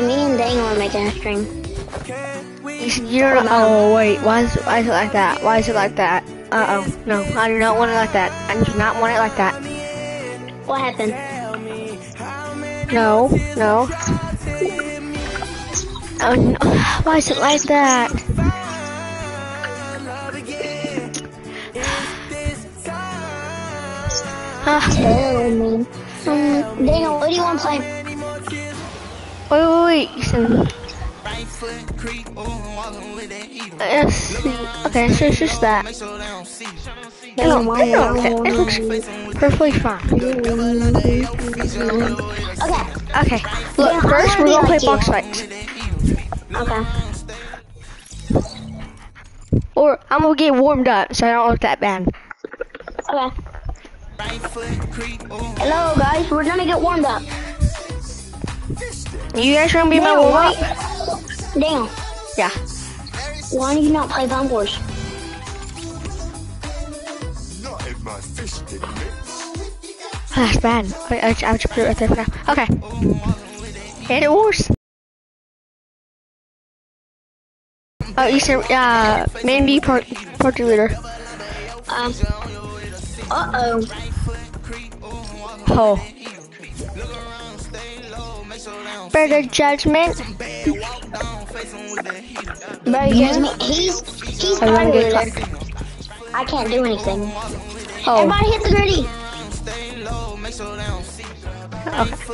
Me and Daniel are making a stream. You, you don't. Oh wait, why is, why is it like that? Why is it like that? Uh oh, no, I do not want it like that. I do not want it like that. What happened? No, no. Oh no, why is it like that? Tell me. Um, Daniel, what do you want to play? Wait, wait, wait. So, let's see. Okay, so it's just that. No, no, no, it looks perfectly fine. Okay, Okay, look, Yeah, first we're gonna play like you. box fights. okay. Or I'm gonna get warmed up so I don't look that bad. Okay. Hello, guys. We're gonna get warmed up. You guys gonna be my Daniel, warm up? Daniel, Yeah. why do you not play Bump Wars? That's bad. Wait, I, I would put it right there for now. Okay. And it wars. Oh, you said, uh, main B part, party leader. Um. Uh oh. Oh. Better judgment. Guys, me- he's he's party. I can't do anything. Oh. Everybody hit the griddy.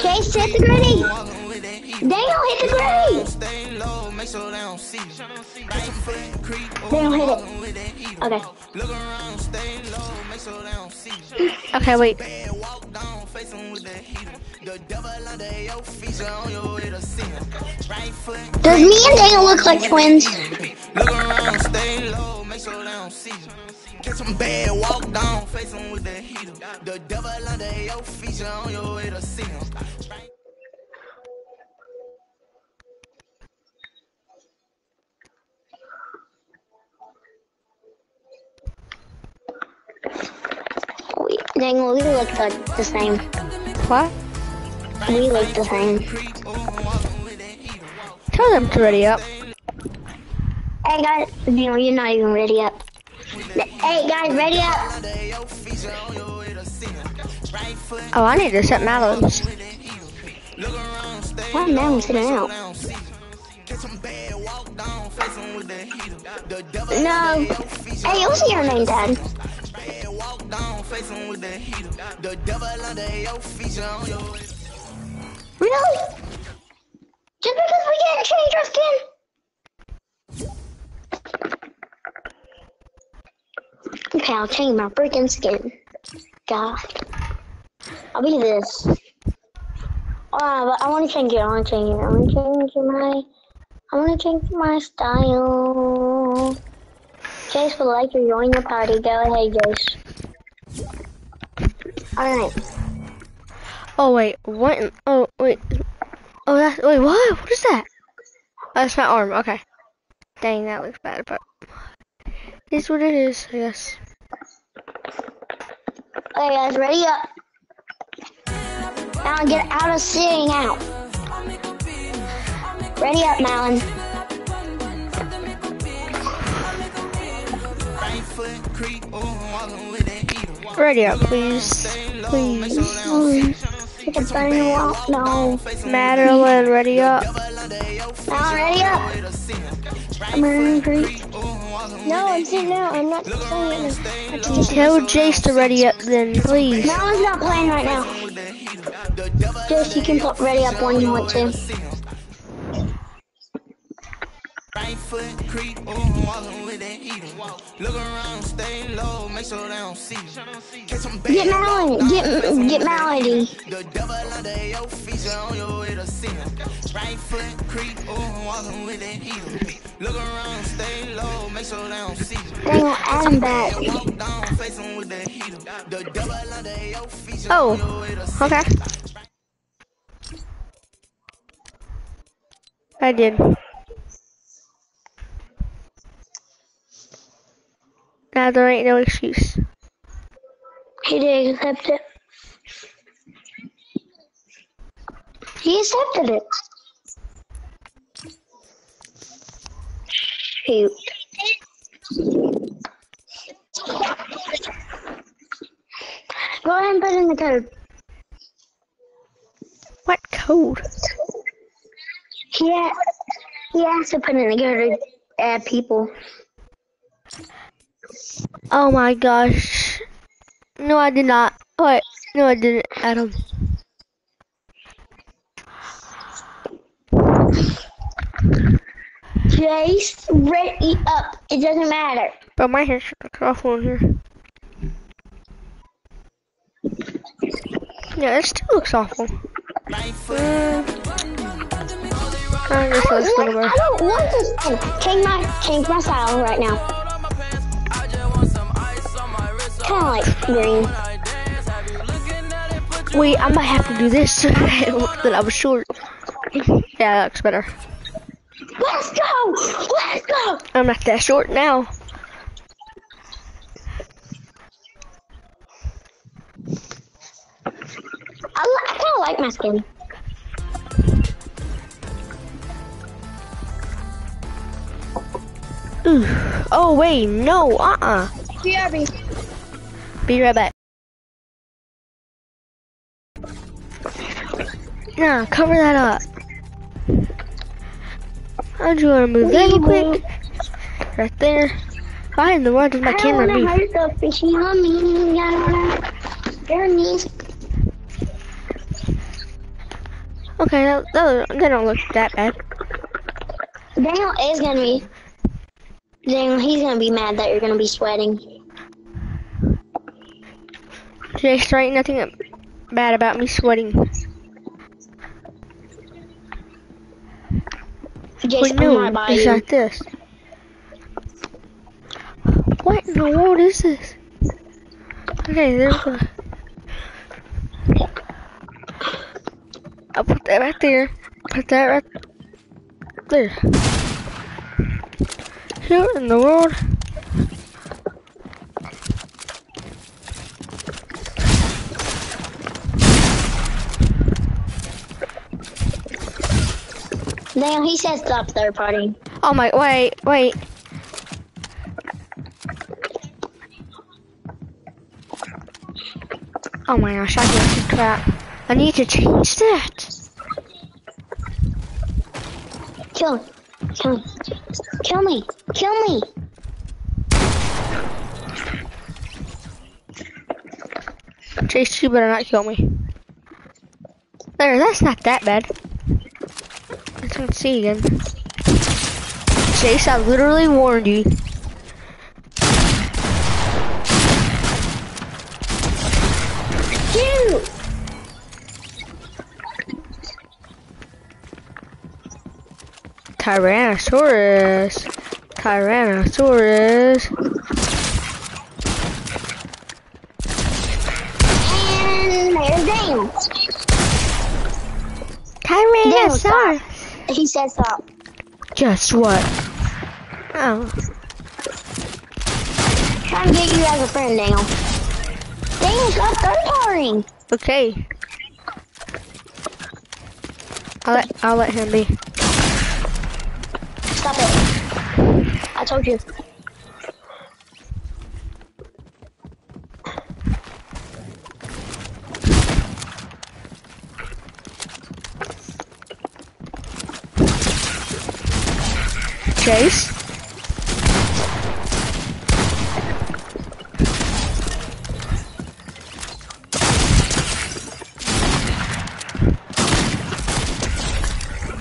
Case hit the griddy. Daniel hit the griddy. Daniel hit it. Okay. Look around stay low make sure they don't see Okay, wait. Does me and Daniel look like twins? Look around, stay low, make sure they don't see you. Get some bad, walk down, face 'em with the heater. The devil under your feet, on your way to see him. We, Daniel, we look the, the same. What? We look the same. Tell them to ready up. Hey guys, Daniel, you're not even ready up. Hey guys, ready up. Oh, I need to set mallows. Why I sitting out? No. Hey, it was your name, Dad. Face 'em with the heater. The devil under your you on your Really? Just because we didn't change our skin? Okay, I'll change my freaking skin. God. I'll be this. Oh, but I want to change it. I want to change it. I want to change my. I want to change my style. Jace would like to join the party. Go ahead, Jace. Alright. Oh, wait. What? in- Oh, wait. Oh, that's, wait, what? What is that? Oh, that's my arm. Okay. Dang, that looks bad, but it is what it is, I guess. Okay, guys, ready up. Now get out of sitting out. Ready up, Malin. Oh, ready up, please. Please. Take a burn walk. No. Madeline, ready up. Now ready up. I'm hungry. No, I'm sitting out. I'm not playing. Tell Jace to ready up then, please. Malin's not playing right now. Just you can put ready up when you want to. Right foot creep, ooh, walking with that heater. Look around, stay low, make sure they don't see you. Catch some Get Malin. Get get Malady. the devil under your feet, on your way to. Right foot creep, ooh, walking with that heater. Look around, stay low, make sure they don't see you. Dang, we'll add him back. Walk down, face with the heater. The devil under your feet, Oh, on your way to okay. I did. Now there ain't no excuse. He didn't accept it. He accepted it. Shoot. Go ahead and put in the code. What code? Yeah, he has to put in the code uh, people. Oh my gosh. No, I did not. Wait, no, I didn't, Adam. Jace, ready up. It doesn't matter. But my hair should look awful in here. Yeah, it still looks awful. Mm. I that's a little I don't want this. Change my change my style right now. Kind of like. Wait, I might have to do this that I was short. Yeah, that looks better. Let's go. Let's go. I'm not that short now. I, I kind of like my skin. Ooh. Oh wait, no, uh-uh. BRB. Be right back. Nah, cover that up. I just want to move really quick. Right there. Why in the world does my I don't camera move? hurt the fishy homie. I don't. Okay, that, that, they don't look that bad. Daniel is gonna be. Daniel, he's gonna be mad that you're gonna be sweating. Jace, there ain't nothing bad about me sweating. Wait, Jason, no, I'm it's like this. What in the world is this? Okay, there's a... I'll put that right there. Put that right there. What in the world? Daniel, he says stop third party. Oh my, wait, wait. Oh my gosh, I do crap. I need to change that. Kill me. Kill him. Kill me. Kill me. Chase, you better not kill me. There, that's not that bad. See again. Chase, I literally warned you. Shoot. Tyrannosaurus. Tyrannosaurus. Says. Guess what? Oh. Trying to get you as a friend, Daniel. Daniel, stop third partying. Okay. I'll let I'll let him be. Stop it. I told you. Chase.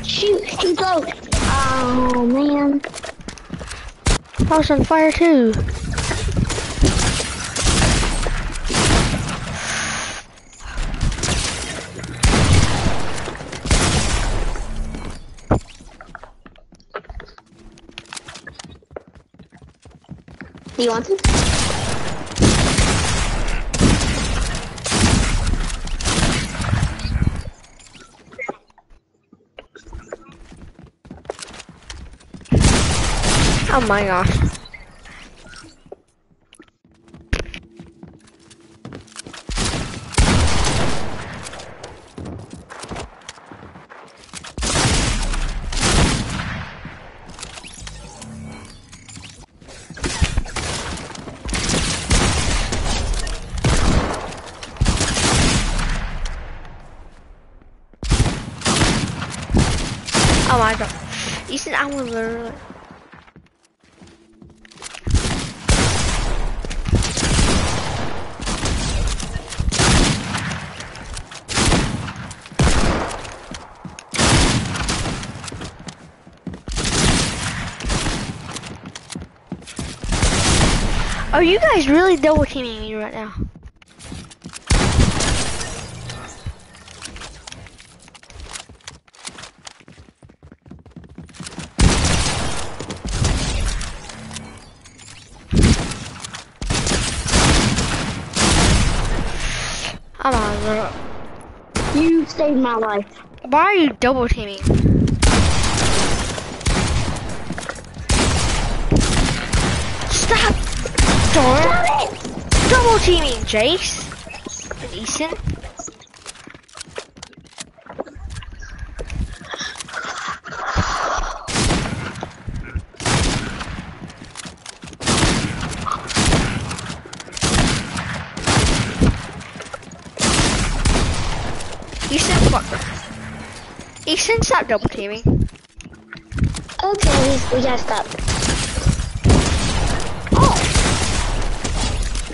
Shoot, he's low. Oh, man. I was on fire too. You want to? Oh my gosh. Oh my god. You Are oh, you guys really double teaming me right now? You saved my life. Why are you double teaming? Stop! Stop it! Double teaming, Jace. And. Eason, Eason, stop double teaming. Okay, we gotta stop. Oh!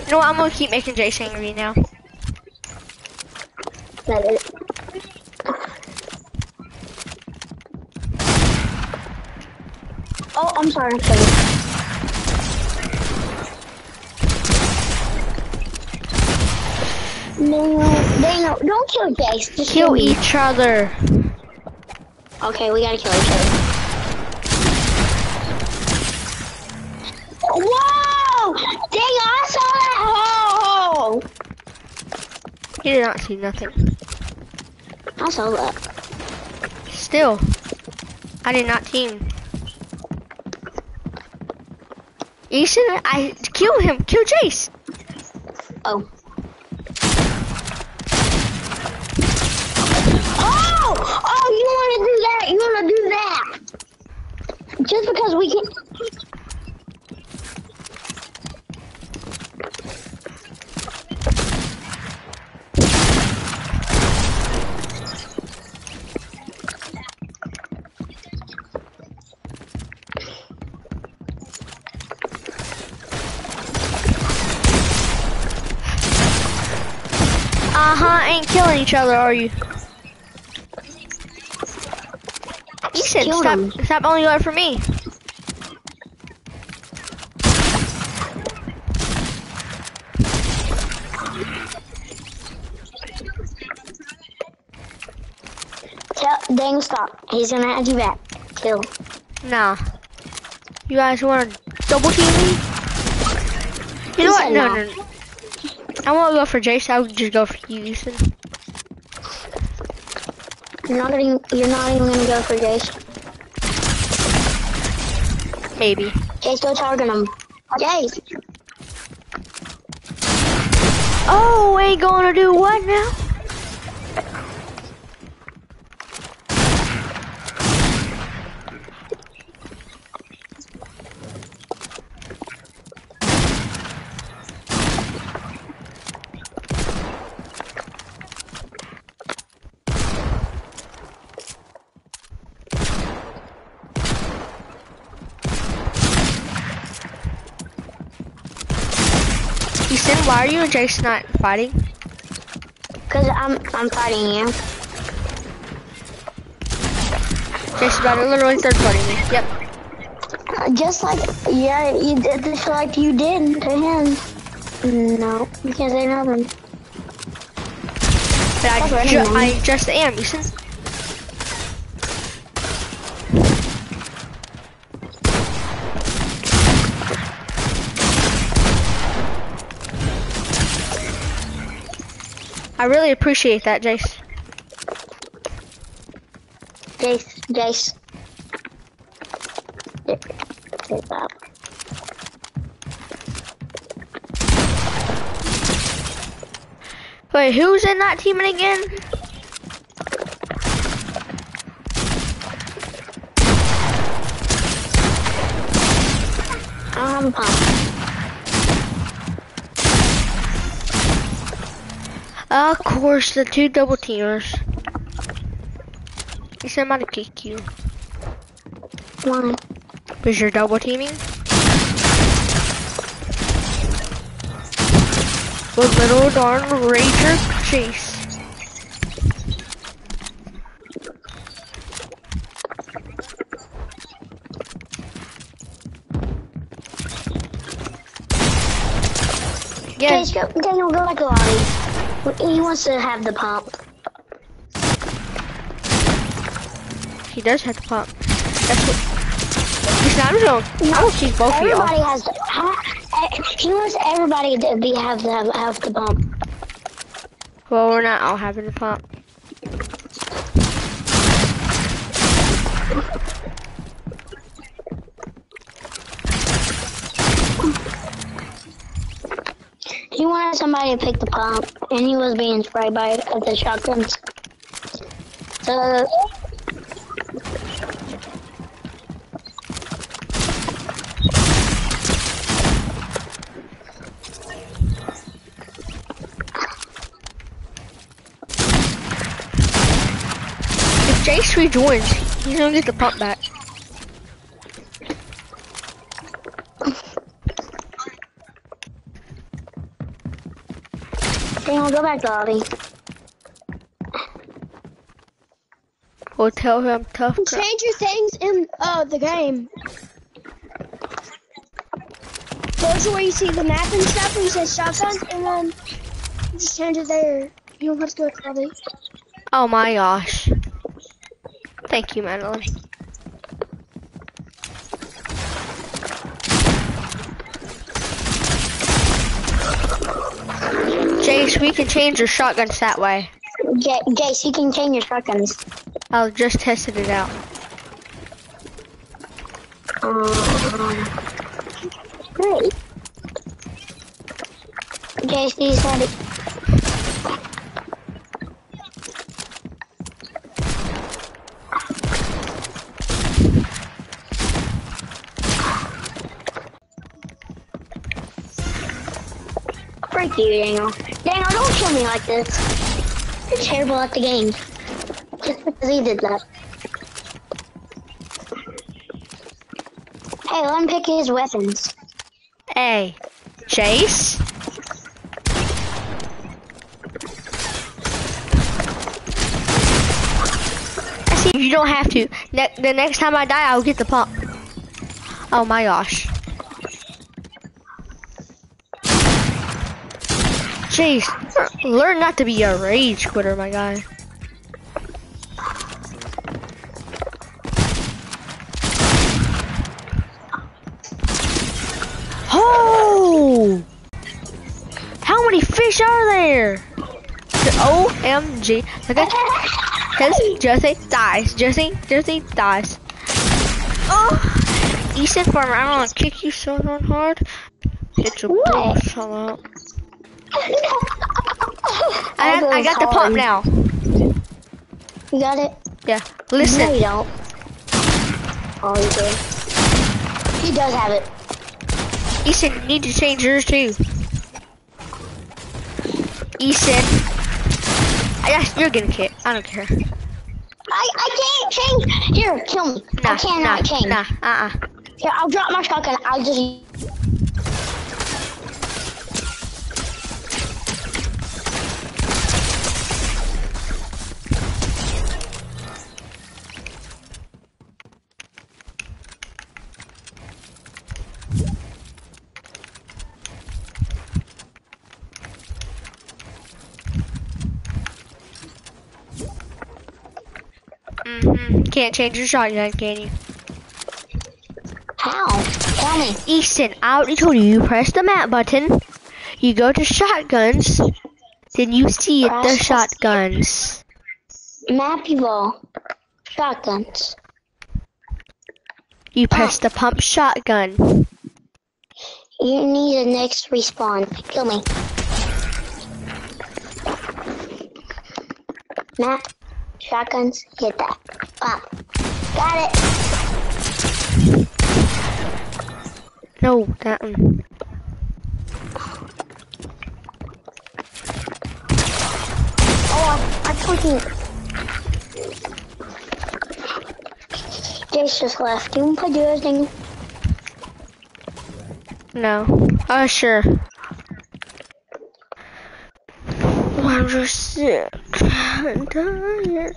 You know what? I'm gonna keep making Jace angry now. Let it. Oh, I'm sorry. I'm sorry. No, Daniel, don't kill Jace. Just Kill me. each other. Okay, we gotta kill each other. Whoa! Dang, I saw that hole! He did not see nothing. I saw that. Still, I did not team. Eason, I kill him. Kill Jace. Oh. Oh! Oh, you wanna do that? You wanna do that? Just because we can. Uh huh. Ain't killing each other, are you? Kill stop, stop only going for me. Tell Dang, stop. He's gonna add you back. Kill. Nah. You guys want to double team me? You know what? No, no. no. I won't go for Jace. I'll just go for you, Eason. You're not even. You're not even gonna go for Jace. Maybe. Jace, go target him. Jace. Oh, ain't gonna do what now? Eason, why are you and Jace not fighting? Cause I'm. I'm fighting you. Jace about to literally third party me. Yep. Uh, Just like. Yeah, you did just like you did to him. No, because can't say nothing. But I, ju- I just am, Eason. I really appreciate that, Jace. Jace. Jace. Yeah, take that. Wait, who's in that team again? I don't have a pump. Of course, the two double teamers. He said I'm about to kick you. On. Because you're double teaming? With little darn Rager Chase. Yeah, go, Daniel, go lobby. He wants to have the pump. he does have the pump. That's what. I'm just gonna, I will choose both of y'all. has to. ha- eh, He wants everybody to be have to have, have the pump. Well, we're not all having the pump. He wanted somebody to pick the pump, and he was being sprayed by the shotguns. So If Jace rejoins, he's gonna get the pump back. Daniel, go back to lobby. tell her I'm tough. Change your things in uh the game. Those are where you see the map and stuff, and you say shotgun, and then you just change it there. You don't have to go to lobby. Oh my gosh. Thank you, Madeline. Jace, we can change your shotguns that way. J- Jace, you can change your shotguns. I was just testing it out. Um, great. Jace, said it. Freak you, Daniel. Me like this. You're terrible at the game. Just because he did that. Hey, let him pick his weapons. Hey, Chase? See you don't have to. Ne- the next time I die, I'll get the pump. Oh my gosh. Jace, learn not to be a rage quitter, my guy. Oh! How many fish are there? OMG. At Cause Jesse dies. Jesse, Jesse dies. Oh! Easton Farmer, I'm gonna kick you so hard. Hit your balls all out. I, got, I got the pump now. You got it? Yeah. Listen. No, you don't. Oh, you do. He does have it. Easton, you need to change yours too. Easton. Yes, you're getting kicked. I don't care. I, I can't change. Here, kill me. Nah, I cannot nah, change. Nah, uh-uh. Here, I'll drop my shotgun. I'll just. Can't change your shotgun, can you? How? Tell me. Easton, I already told you, you press the map button, you go to shotguns, then you see the Press the- shotguns. Map evil. Shotguns. You press oh. the pump shotgun. You need a next respawn. Kill me. Map. Shotguns. Hit that. Pop. Got it. No, that one. Oh, I, I fucking. Jace just left. You wanna play duos, Daniel? No. Oh, sure. I'm just sick and tired.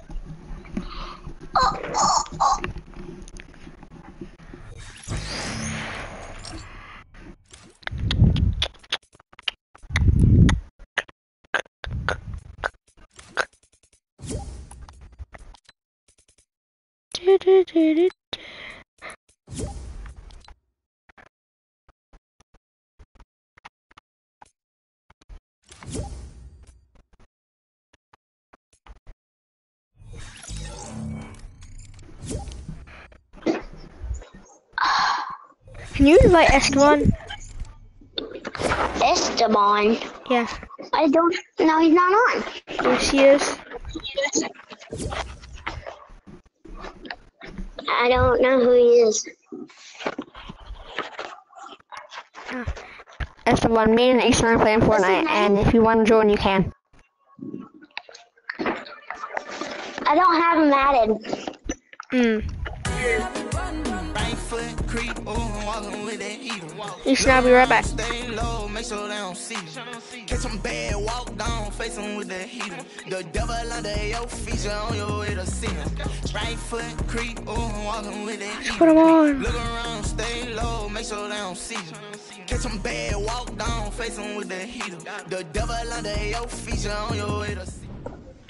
Do-do-do-do. Can you invite Esteban? Esteban. Yeah. I don't. No, he's not on. Yes, he is. I don't know who he is. Esteban, me and Ethan are playing Fortnite, and if you want to join, you can. I don't have him added. Hmm. Right foot creep, ooh, I'm walking with that heater. Ethan, I'll be right back. Stay low, make sure they don't see you. Catch them bad, walk down, face 'em with the heater. The devil under your feet, you on your way to see him. Right foot creep, ooh, I'm walking with that heater. Put him on. Look around, stay low, make sure they don't see you. Catch them bad, walk down, face 'em with the heater. The devil under your feet, you on your way to see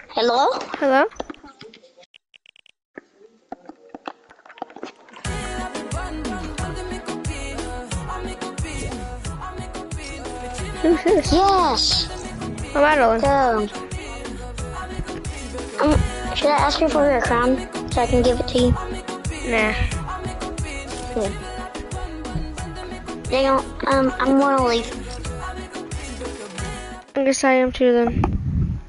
Hello? Hello? Who's this? Yes. Oh, Madeline. Go. Um, should I ask her for her crown so I can give it to you? Nah. Daniel, um, I'm gonna leave. I guess I am too then.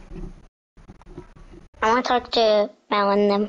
I want to talk to Mel and them.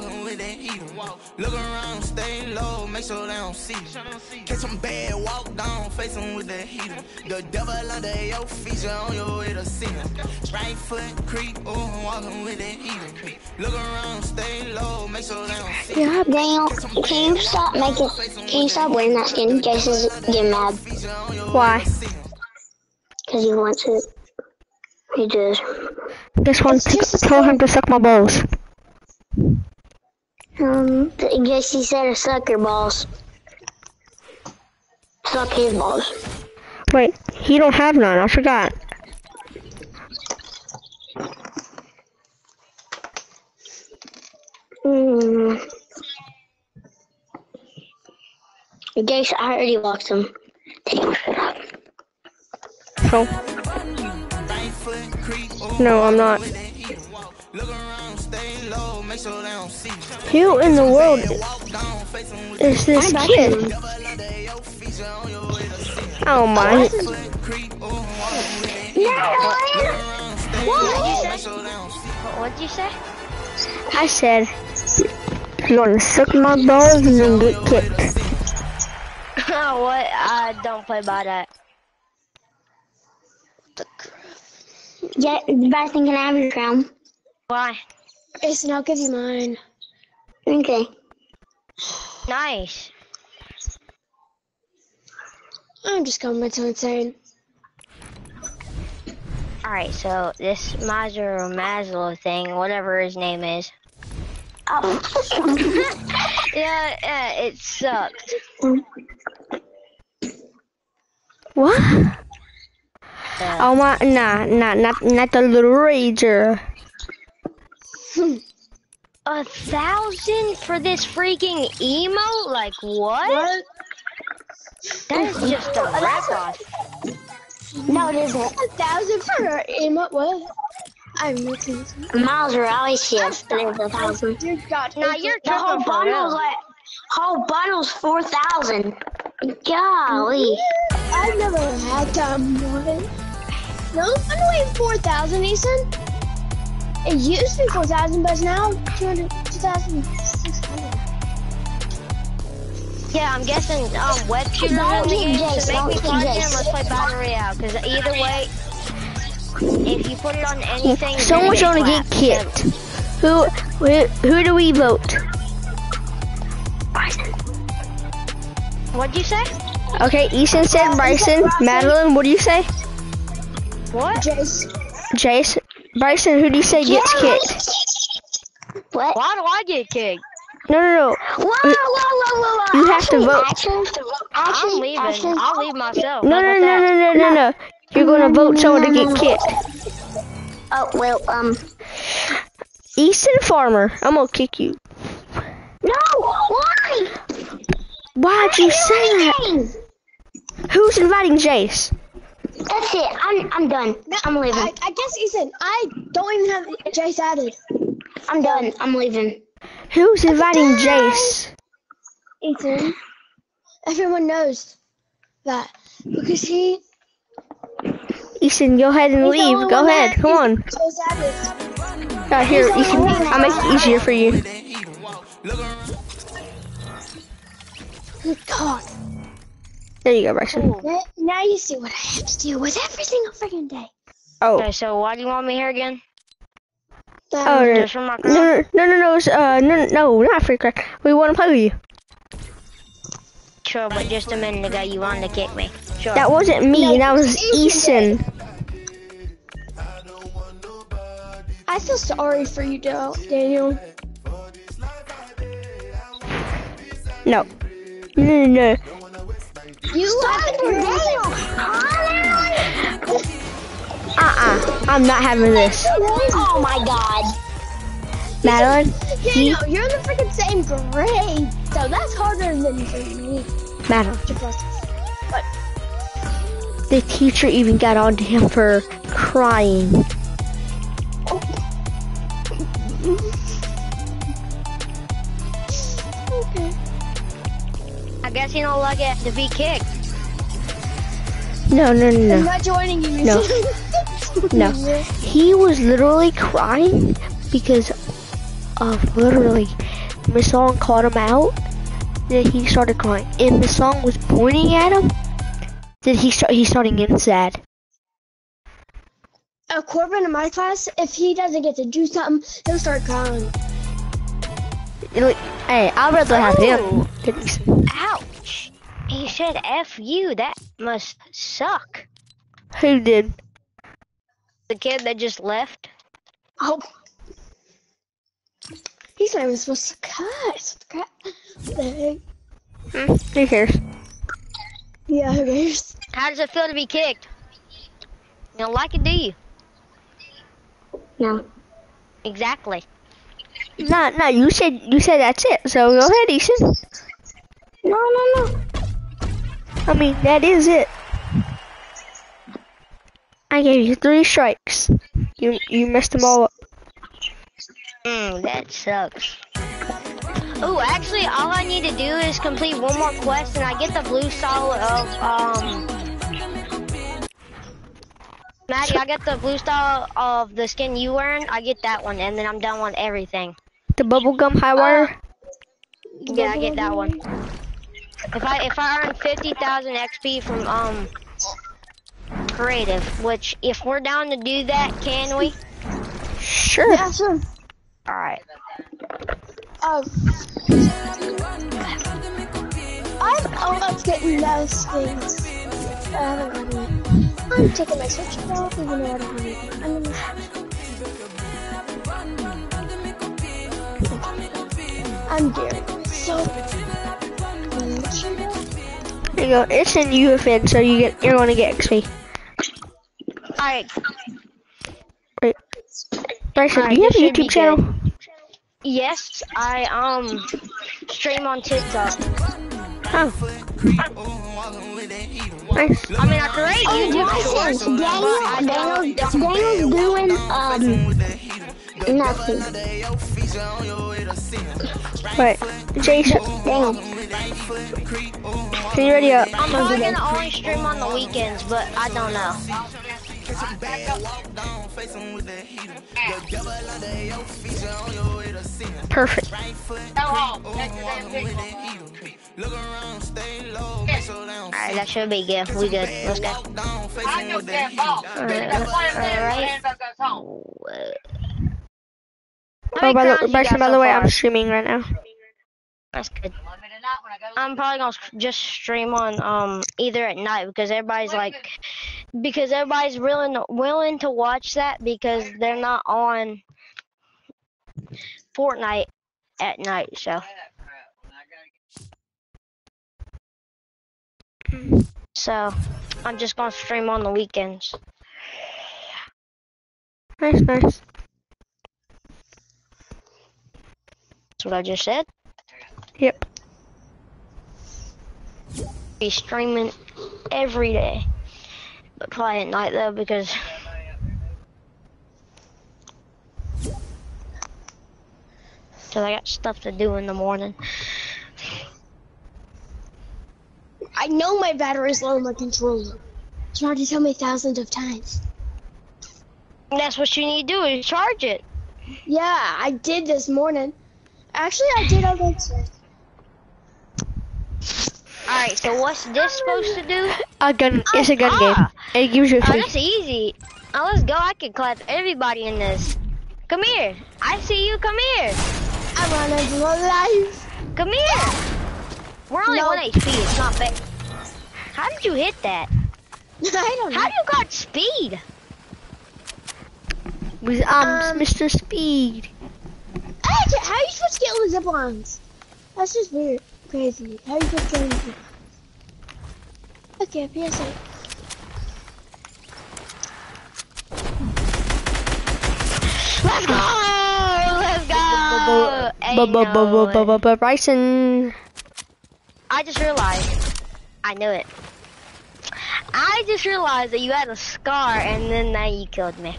walking with that heater. Look around, stay low, make sure they don't see you. Catch them bad, walk down, face 'em with the heater. The devil under your feet, you on your way to see him. Right foot creep, ooh, I'm walking with that heater. Look around, stay low, make sure they don't see you. Yeah, Daniel, can you stop making, can you stop wearing that skin? Jason's getting mad why? because he wants it. He does. This one, t- tell him to suck my balls. Um, I guess he said suck your balls. Suck his balls. Wait, he don't have none, I forgot. Hmm. I guess I already locked him. Daniel, shut. So, Right foot creep, ooh, no, I'm not. Who in the world Walk down, face 'em with is this kid? in. devil under your feet, you on your way to see him. Oh my. Foot creep, I'm walking with that heater. Around, stay low, make sure they don't you. What'd you say? I said, you wanna suck my balls and then get kicked. what? I don't play by that. Yeah, Sebastian, can I have your crown? Why? Jason, I'll give you mine. Okay. Nice. I'm just going mental insane. Alright, so this Mazur Maslow thing, whatever his name is. Oh. Yeah, yeah, it sucked. What? Uh, Oh my, nah, nah, not, not the little rager. A thousand for this freaking emo? Like what? That is just a rip off. no, it isn't. A thousand for her emote? What? I'm missing. Miles Morales shit. There's a thousand. You got Now you're The whole bundle's like whole bundle's four thousand. Golly. I've never had that much. No, I'm only four thousand, Ethan. It used to be 4,000, but it's now 200, 2,600. Yeah, I'm guessing um, web shooters Don't in the kick game. Jace, So make me plug in. Let's play battle royale. Because either way, if you put it on anything, Someone's gonna get kicked. Who, who, who do we vote? Bryson. What'd you say? Okay, Easton said Bryson. Madeline, what do you say? What? Jace. Jace. Bryson, who do you say gets kicked? What? Why do I get kicked? No, no, no. Whoa, whoa, whoa, whoa, whoa. You have to Actually- vote. Actually, I'm actually, leaving. actually, I'll leave myself. No, How no, no, no, no, no, no. You're gonna vote someone to get kicked. Oh, well, um, Easton Farmer, I'm gonna kick you. no, why? Why'd you say that? Who's inviting Jace? That's it. I'm, I'm done. I'm leaving. I, I guess Ethan, I don't even have Jace added. I'm done. I'm leaving. Who's inviting Jace? Ethan. Everyone knows that because he Easton, go ahead and he's leave. Go ahead, that come on. is Jace added. Right here, Easton. I'll make it easier for you. Good God. There you go, Bryson. Now, now you see what I have to deal with every single freaking day. Oh, Okay, so why do you want me here again? Um, oh, no, Just for my no, no, no, no, uh, no, no, not free crack. We want to play with you. Sure, but just a minute ago you wanted to kick me. Sure. That wasn't me. That was Easton. I feel sorry for you, Daniel. No, no, no, no. You stop the Uh-uh. I'm not having this. Oh my god. Madeline, Daniel, you're in the freaking same grade, so that's harder than for me Madeline. But The teacher even got on to him for crying. I guess you don't like it to be kicked. No, no, no, I'm no. not joining you. No. No. He was literally crying because of literally Miss Song called him out. Then he started crying, and Miss Song was pointing at him. Then he start he started getting sad. Uh, Corbin in my class, if he doesn't get to do something, he'll start crying. Hey, I'd rather have him Oh. Than Easton. Ouch. He said F you. That must suck. Who did? The kid that just left. Oh. He's not even supposed to cuss. Crap. What the heck? Hmm, who cares? Yeah, who cares? How does it feel to be kicked? You don't like it, do you? No. Exactly. No, no, You said you said that's it. So go ahead, Easton. No, no, no. I mean, that is it. I gave you three strikes. You you messed them all up. Mm, that sucks. Oh, actually, all I need to do is complete one more quest, and I get the blue style of um. Maddie, I get the blue style of the skin you wearing. I get that one, and then I'm done with everything. The bubblegum high wire. Yeah, I get that one. If I if I earn fifty thousand XP from um creative, which if we're down to do that, can we? Sure. Yeah, sure. All right. Um, I'm almost getting those things. I haven't gotten it. I'm taking my switch off, even though I don't have it. I'm gonna I'm daring. So. There you go. It's in UFN, so you get you're gonna get XP. All right. Wait. Bryson, Alright, do you have a YouTube channel? good. Yes, I um stream on TikTok. Oh. Nice. I mean, I create YouTube Bryson, shorts. Daniel, Daniel, Daniel's doing, um, nothing. Wait. Jason, Daniel. can you ready up? I'm probably gonna only stream on the weekends, but I don't know. face 'em with that heater. The devil under your feet, you on your way to see him. Perfect. Right foot, creep, ooh, walking with that heater. Look around, stay low, make sure they don't Alright, that should be good. We good. Let's go. walk down, face 'em with that heater. Alright. Oh, by the, Bryson, by the way, I'm streaming right now. That's good. I'm probably gonna just stream on um either at night because everybody's like because everybody's willing willing to watch that because they're not on Fortnite at night. So so I'm just gonna stream on the weekends. Nice, nice. What I just said. Yep. Be streaming every day, but probably at night though because Cause I got stuff to do in the morning. I know my battery's low on my controller. You already told me thousands of times. That's what you need to do is charge it. Yeah, I did this morning. Actually, I did all that. Alright, so what's this supposed to do? A gun. It's a gun Ah. game. It gives you a Oh, that's easy. Oh, let's go. I can clap everybody in this. Come here. I see you. Come here. I'm running for my life. Come here. We're only No. one HP. It's not bad. How did you hit that? I don't know. How do you got speed? With um, Um, Mr. Speed. How are you supposed to get on the zip lines? That's just weird. Crazy. How are you supposed to get on the zip lines? Okay, PSA. Let's go. Let's go. Ain't no way. Bryson. I just realized. I knew it. I just realized that you had a scar and then now you killed me.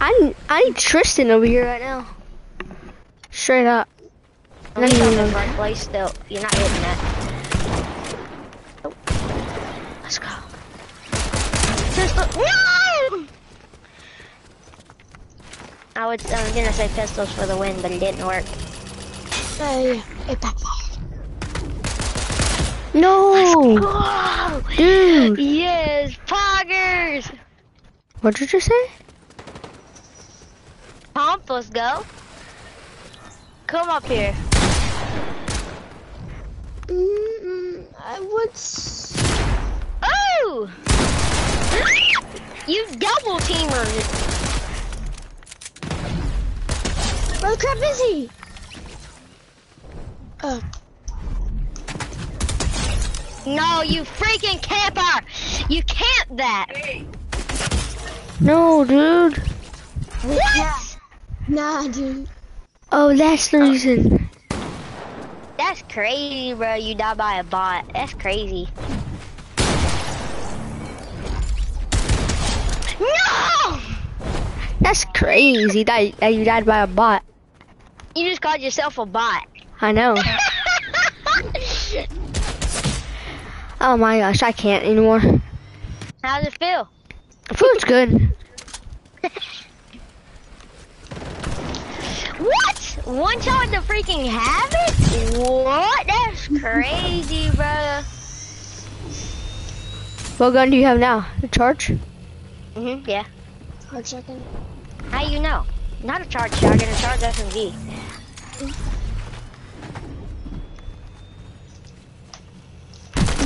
I I need Tristan over here right now. Straight up. Least I'm in first place still. You're not hitting that. Oh. Let's go. Pistol. No! I would, I was gonna say pistols for the win, but it didn't work. Yeah. It backfired. No, dude. Yes, poggers! What did you say? Pump, let's go. Come up here. Mm-mm, I would. Oh! You double teamer. Where the crap is he? Oh, No, you freaking camper! You can't that! No, dude. What? nah, dude. Oh, that's the oh. reason. That's crazy, bro. You died by a bot. That's crazy. No! That's crazy that, that you died by a bot. You just called yourself a bot. I know. Oh my gosh, I can't anymore. How does it feel? Food's good. What? One shot to freaking have it? What? That's crazy, bro. What gun do you have now? The charge? Mm hmm Yeah. Hard second. How you know? Not a charge shotgun, a charge SMG.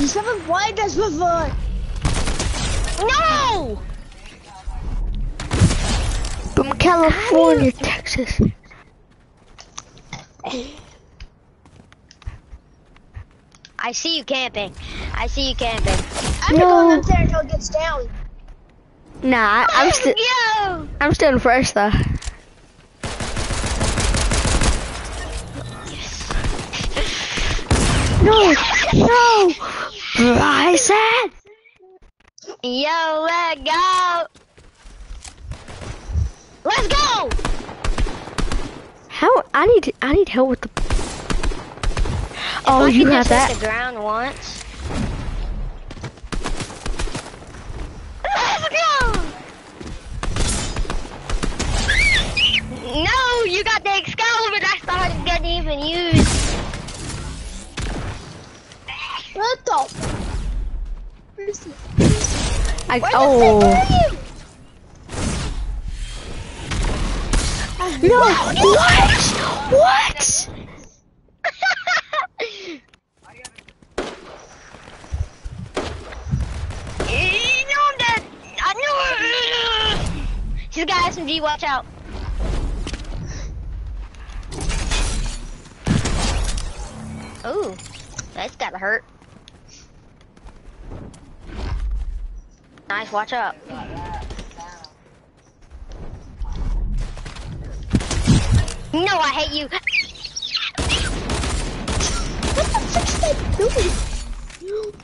You haven't played this before. No! From California, Texas. I see you camping. I see you camping. I'm No. going up there until it gets down. Nah, I, I'm still! I'm still in first though. No, no, Bryson. Yo, let go! Let's go! How I need I need help with the. Oh, I you have just hit that. the ground once. Go! you got the Excalibur. That's not gun even use. What the? Where's he? I oh. Where oh the frick are no what what? You know I'm dead. I knew it. She's got SMG. Watch out. Ooh, that's gotta hurt. Nice. Watch out. No, I hate you. What the frick's that noise?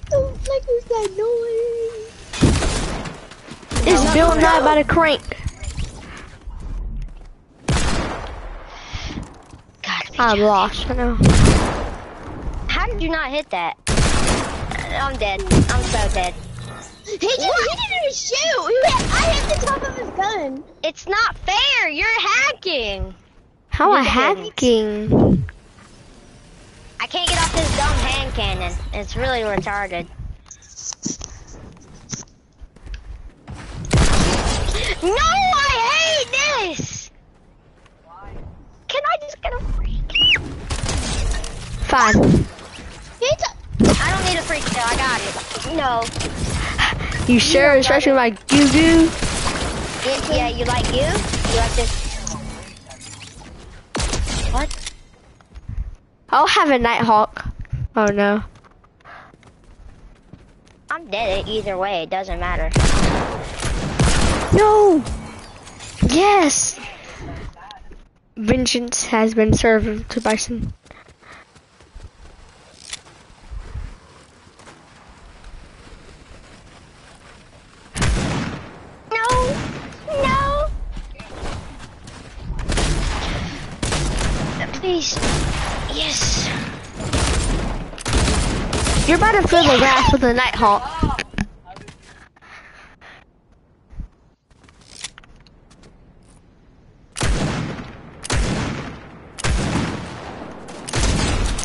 Don't like who's that noise? It's Bill Nye by the crank. God, I'm lost. I know. how did you not hit that? I'm dead. I'm so dead. He just he didn't shoot. He hit, I hit the top of his gun. It's not fair. You're hacking. How dead. hacking? I can't get off this dumb hand cannon. It's really retarded. No, I hate this. Can I just get a freak? Fine. I don't need a freak kill. I got it. No. You sure? Especially my goo goo. Yeah, yeah, you like you? You like this? What? I'll have a Nighthawk. Oh no. I'm dead either way. It doesn't matter. No! Yes! Vengeance has been served to Bison. No! No! Please. Yes. You're about to fill the grass with a Nighthawk. Oh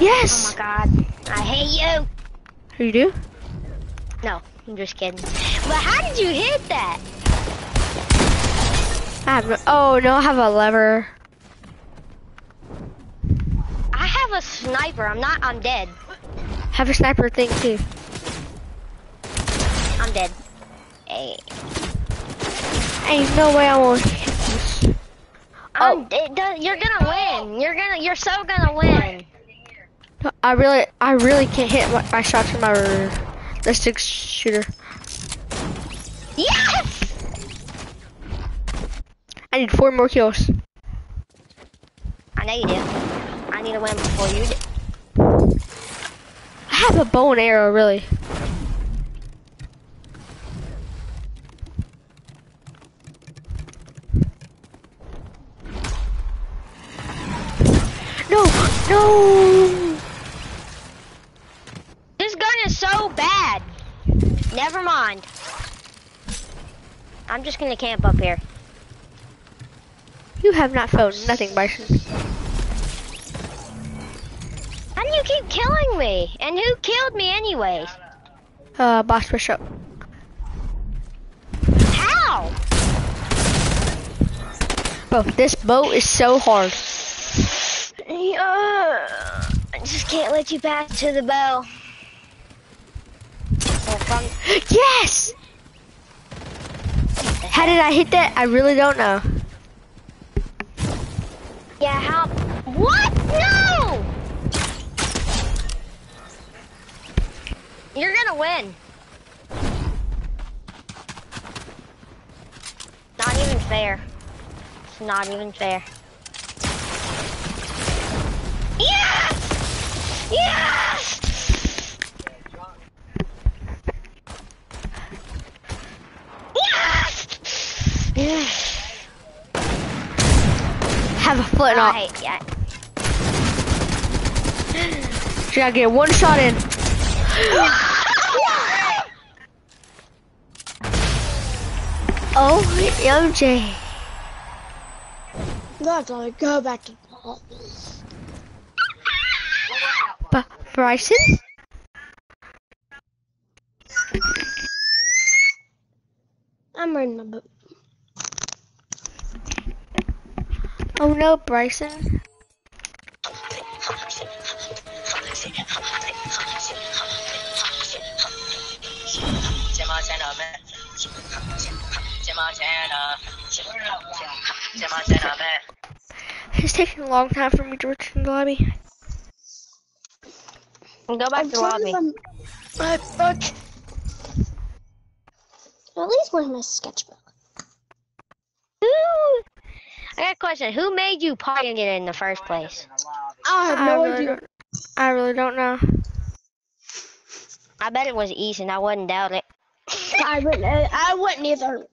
Yes! my god. I hate you. You do? No, I'm just kidding. But how did you hit that? I have no, oh no, I have a lever. I have a sniper. I'm not. I'm dead. Have a sniper thing too. I'm dead. Hey, Ain't no way I won't hit this. I'm, it does, you're gonna win. You're gonna. You're so gonna win. No, I really, I really can't hit my, my shots from my the six shooter. Yes. I need four more kills. I know you do. I need to win before you. I have a bow and arrow, really. No, no. This gun is so bad. Never mind. I'm just gonna camp up here. You have not found nothing, Bison. Me? And who killed me anyways? Uh, Boss Bishop. How? Bro, this boat is so hard. Yeah, I just can't let you pass to the bow. Yes! How did I hit that? I really don't know. yeah, how? What? No! You're gonna win. Not even fair. It's not even fair. Yes! Yes! Yes! Have a foot knock. I, yeah. Should I get one shot in? Oh. The have to like, go back to B- Bryson? I'm reading my book. Oh no, Bryson. It's taking a long time for me to return to the lobby. Go back I'm to trying lobby. to find my book. At least where's my sketchbook? Who? I got a question. Who made you pioneer it in the first place? I have I no really idea. I really don't know. I bet it was Ethan. I wouldn't doubt it. I wouldn't. Uh, I wouldn't either.